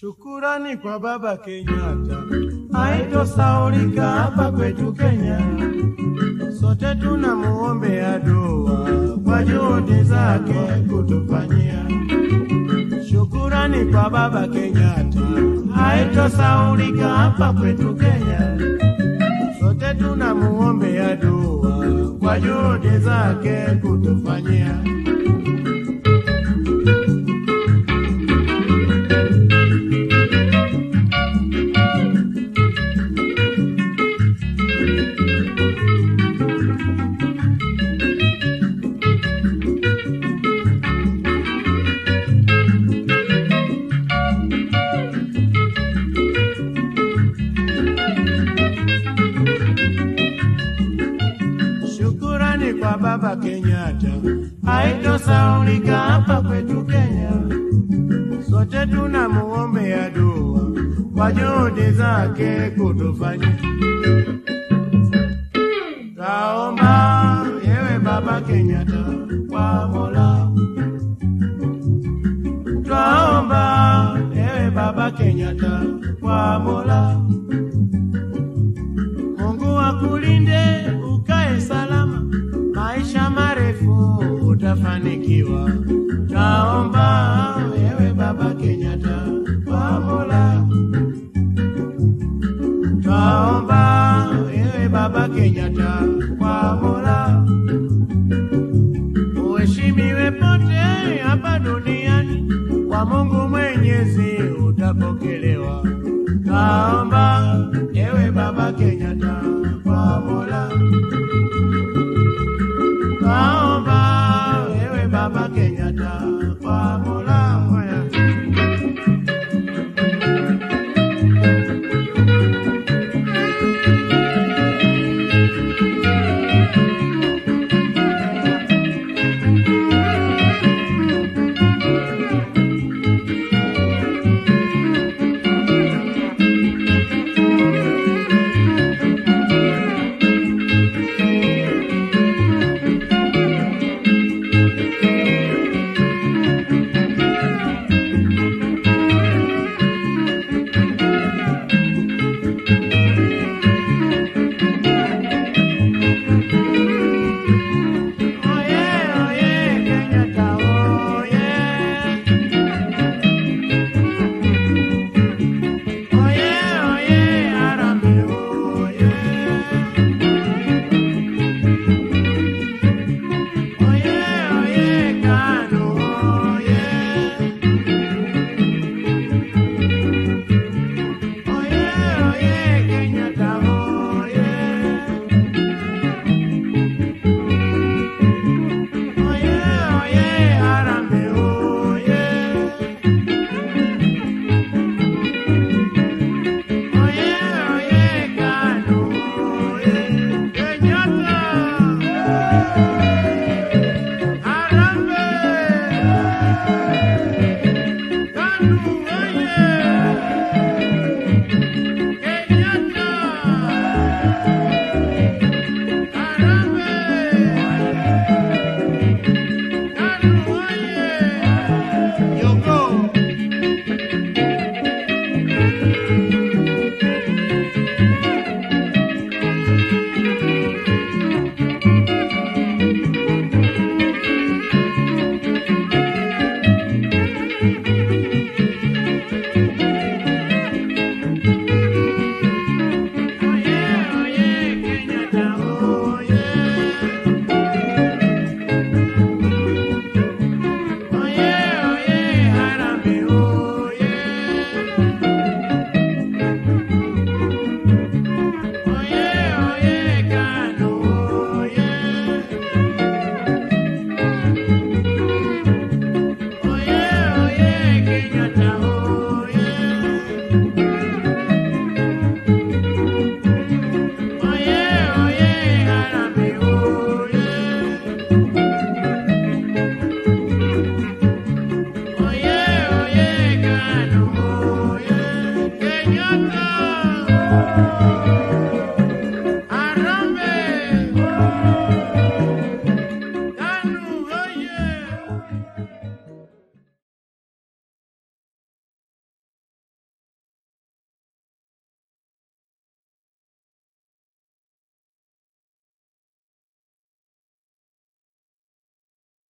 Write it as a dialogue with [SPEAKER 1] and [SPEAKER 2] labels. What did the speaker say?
[SPEAKER 1] Shukurani kwa Baba Kenyatta, haitosaulika hapa kwetu Kenya. Sote tunamuombea dua kwa juhudi zake kutufanyia. Shukurani kwa Baba Kenyatta, haitosaulika hapa kwetu Kenya. Sote tunamuombea dua kwa juhudi zake kutufanyia. Baba Kenyatta, haitosaulika hapa kwetu Kenya. Sote tunamuombea dua kwa juhudi zake kutufanyia. Taomba yewe Baba Kenyatta kwa Mola, twaomba yewe Baba Kenyatta kwa Mola, naomba ewe baba Kenyatta kwa Mola, naomba ewe baba Kenyatta kwa Mola.